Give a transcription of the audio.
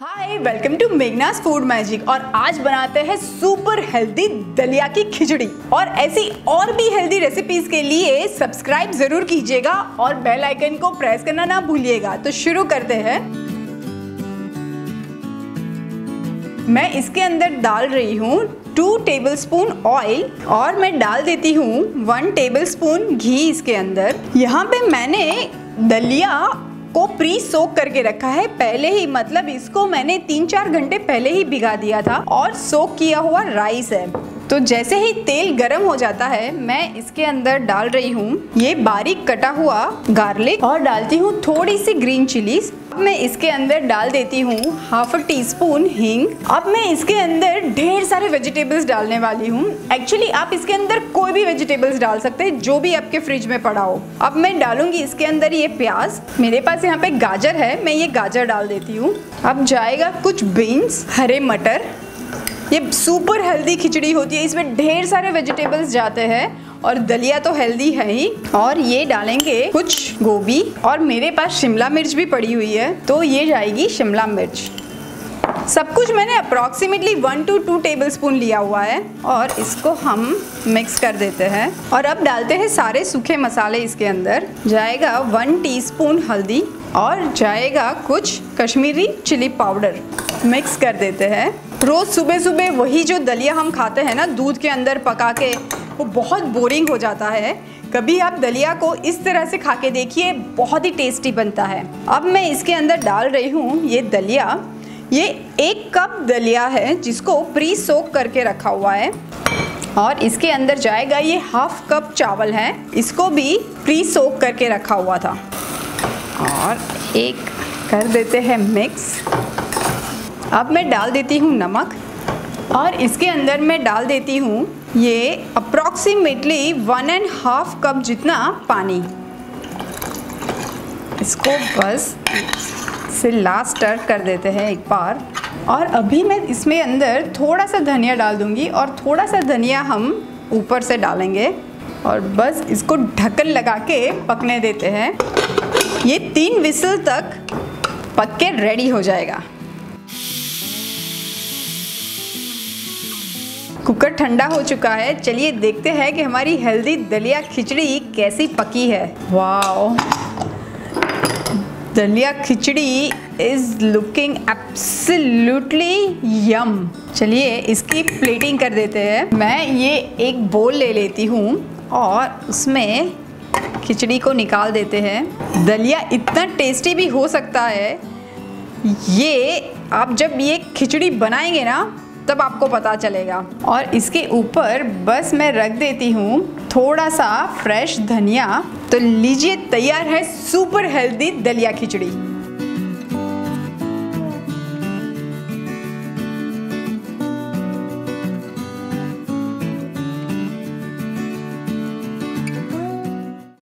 Hi welcome to Meghna's food magic और आज बनाते हैं सुपर हेल्दी दलिया की खिचड़ी। और ऐसी और भी हेल्दी रेसिपीज़ के लिए सब्सक्राइब ज़रूर कीजिएगा और बेल आइकन को प्रेस करना ना भूलिएगा। तो शुरू करते हैं। मैं इसके अंदर डाल रही हूँ टू टेबल स्पून ऑयल और मैं डाल देती हूँ वन टेबल स्पून घी इसके अंदर। यहाँ पे मैंने दलिया को प्री सोक करके रखा है। पहले ही मतलब इसको मैंने तीन चार घंटे पहले ही भिगा दिया था और सोक किया हुआ राइस है। तो जैसे ही तेल गर्म हो जाता है, मैं इसके अंदर डाल रही हूँ। ये बारीक कटा हुआ गार्लिक और डालती हूँ थोड़ी सी ग्रीन चिलीज मैं इसके अंदर डाल देती हूँ हाफ़ अ टी स्पून हींग अब मैं इसके अंदर ढेर सारे वेजिटेबल्स डालने वाली हूँ. एक्चुअली आप इसके अंदर कोई भी वेजिटेबल्स डाल सकते हैं, जो भी आपके फ्रिज में पड़ा हो. अब मैं डालूँगी इसके अंदर ये प्याज. मेरे पास यहाँ पे गाजर है. मैं ये गाजर डाल देती हूँ. अब जाएगा कुछ बीन्स हरे मटर ये सुपर हेल्दी खिचड़ी होती है। इसमें ढेर सारे वेजिटेबल्स जाते हैं और दलिया तो हेल्दी है ही। और ये डालेंगे कुछ गोभी और मेरे पास शिमला मिर्च भी पड़ी हुई है तो ये जाएगी शिमला मिर्च। सब कुछ मैंने approximately one to two tablespoon लिया हुआ है और इसको हम मिक्स कर देते हैं। और अब डालते हैं सारे सूखे मसाले इसके अंदर। जाएगा वन टीस्पून हल्दी और जाएगा कुछ कश्मीरी चिली पाउडर मिक्स कर देते हैं। रोज़ सुबह सुबह वही जो दलिया हम खाते हैं ना, दूध के अंदर पका के, वो बहुत बोरिंग हो जाता है। कभी आप दलिया को इस तरह से खा के देखिए, बहुत ही टेस्टी बनता है। अब मैं इसके अंदर डाल रही हूँ ये दलिया। ये एक कप दलिया है, जिसको प्री सोक करके रखा हुआ है। और इसके अंदर जाएगा ये हाफ़ कप चावल है। इसको भी प्री सोक करके रखा हुआ था। और एक कर देते हैं मिक्स अब मैं डाल देती हूँ नमक और इसके अंदर मैं डाल देती हूँ ये approximately one and half cup जितना पानी। इसको बस से लास्ट स्टर कर देते हैं एक बार। और अभी मैं इसमें अंदर थोड़ा सा धनिया डाल दूँगी और थोड़ा सा धनिया हम ऊपर से डालेंगे और बस इसको ढक्कन लगा के पकने देते हैं। ये तीन विसल तक पक के रेडी हो जाएगा। कुकर ठंडा हो चुका है। चलिए देखते हैं कि हमारी हेल्दी दलिया खिचड़ी कैसी पकी है। Wow. Dalia khichdi is looking absolutely yum चलिए इसकी प्लेटिंग कर देते हैं। मैं ये एक बोल ले लेती हूँ और उसमें खिचड़ी को निकाल देते हैं। दलिया इतना टेस्टी भी हो सकता है। ये आप जब ये खिचड़ी बनाएँगे ना तब आपको पता चलेगा। और इसके ऊपर बस मैं रख देती हूँ थोड़ा सा फ्रेश धनिया। तो लीजिए, तैयार है सुपर हेल्दी दलिया खिचड़ी।